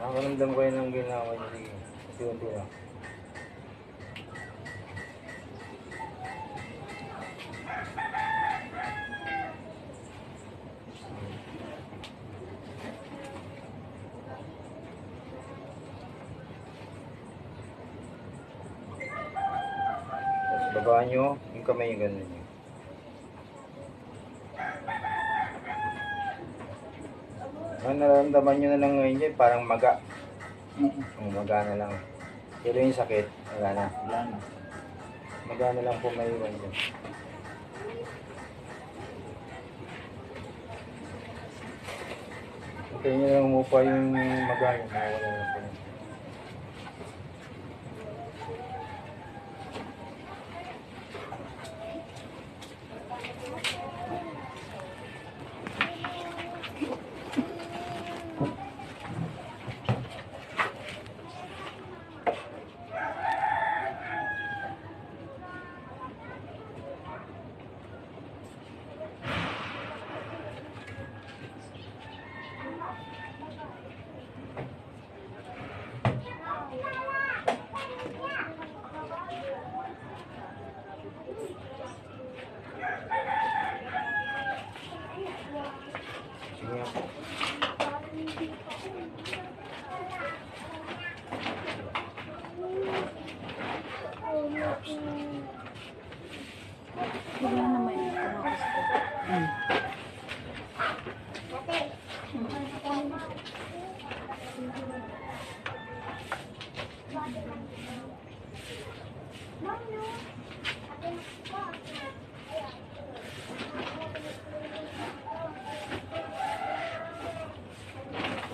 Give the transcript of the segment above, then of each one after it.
Nakaramdam ko yun ng ginawa niya. Unti-unti lang. Babaan nyo, yung kamay yung ganun nyo. Ang nararamdaman nyo na lang ngayon dyan, parang maga. Mm, maga na lang. Pero yung sakit, wala na. Yan. Maga na lang po may iwan dyan. Hintayin nyo lang umupa yung maga nyo, mawala na po.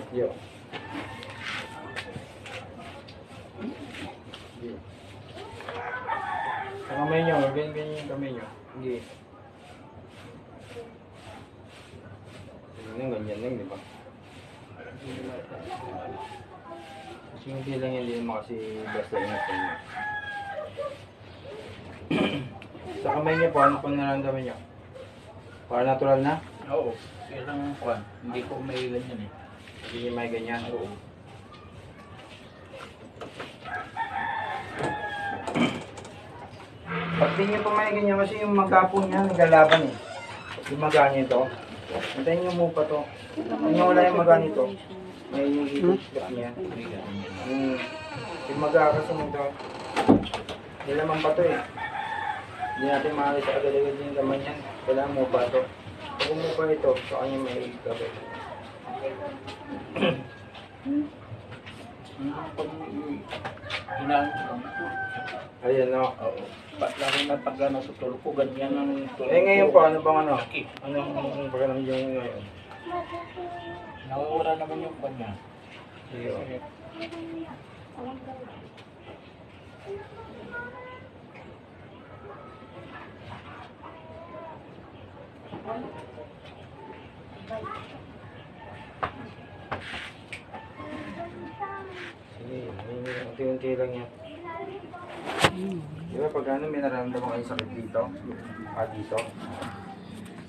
Yo. Yo. Sa kamay nyo, yung kamay nyo. Hindi. Ganyan ganyan lang, di ba? Kasi hindi lang yan, hindi naman kasi basta ingat sa inyo. Sa kamay nyo po, ano po nararamdaman nyo? Para natural na? Oo. Kaya lang kwan. Hindi ko may ganyan eh. Hindi nyo may ganyan? Oo. Pag di nyo pumayag ganyan kasi yung magkapo niya, naglalaban eh. Yung maga nito. Antayin nyo mo pa to. Yung wala yung maga nito, may itlip niya. Hindi. Hmm. Yung maga kasi nito, nilaman pa to eh. Hindi natin makakita agad-agad yung laman niyan. Kailangan mo pa to. Pag mo pa ito, sa kanya may gabay. Yung pag hinaan ko. Ayan. Ba't lalo na pag ano sa tulog ko, ganyan ang tulog Eh ngayon po, ano bang ano? Okay. Anong pakiramdam nyo ngayon? Nawawala naman yung kanya. Sige. oh. Sige, unti-unti lang yan. Di ba pag ano, may nararamdaman kayo sakit dito? Ah, dito?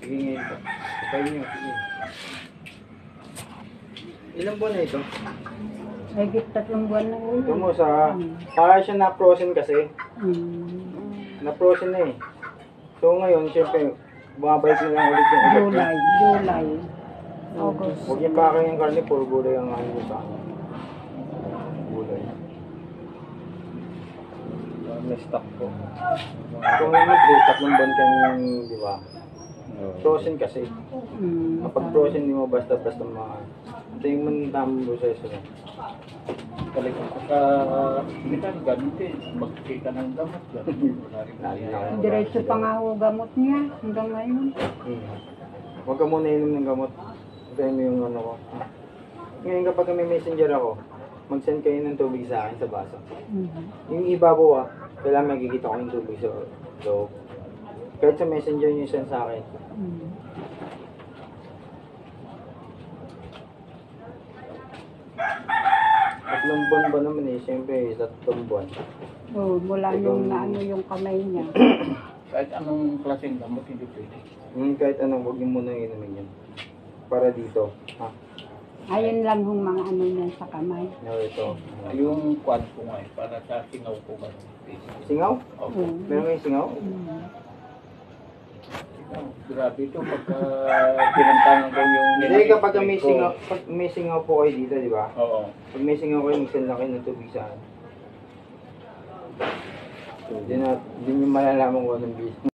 Sige ngayon po. Ipay nyo, sige. Ilang buwan na ito? Higit tatlong buwan na yun. Ito mo sa... Para siya na-frozen kasi. Hmm. Na-frozen na eh. So ngayon, syempre, bumabalik na lang ulit yung ugat July. July, August. Huwag niya pa yung karne, puro gulay ang ano sa Gulay. Ah, May stock po. Ngayon, may tatlong buwan kami, di ba? Frozen kasi. Hmm. Kapag frozen, di mo basta-basta mga... Ito yung man tamang proseso na. Talagang pagka minsan ganito eh. Magkita ng gamot. Ako. Diretso pa nga ho gamot niya hanggang ngayon. Hmm. Huwag ka muna inom ng gamot. Hintayin mo yung ano ko. Ngayon kapag may messenger ako, mag-send kayo ng tubig sa akin sa baso. Hmm. Yung iba po ah, kailangan makikita ko yung tubig sa loob. Kahit sa messenger nyo send sa akin. Hmm. Tatlong buwan ba naman eh, siyempre tatlong buwan. Oh, mula nung naano yung kamay niya. Kahit anong klaseng gamot hindi pwede. Hmm, kahit anong, huwag nyo muna inumin yan. Para dito, ha? Ayun lang yung mga ano niya sa kamay. No, ito. Yung quad ko nga eh, para sa singaw ko ba? Singaw? Opo. Mm. Meron kayong singaw? Mm. Grabe ito pagka pinantangan ko yung... Hindi, kapag may singaw, pag may singaw po kayo dito, di ba? Oo. Pag may singaw kayo, magsala kayo ng tubig saan. Hindi na, hindi nyo malalaman kung anong bis.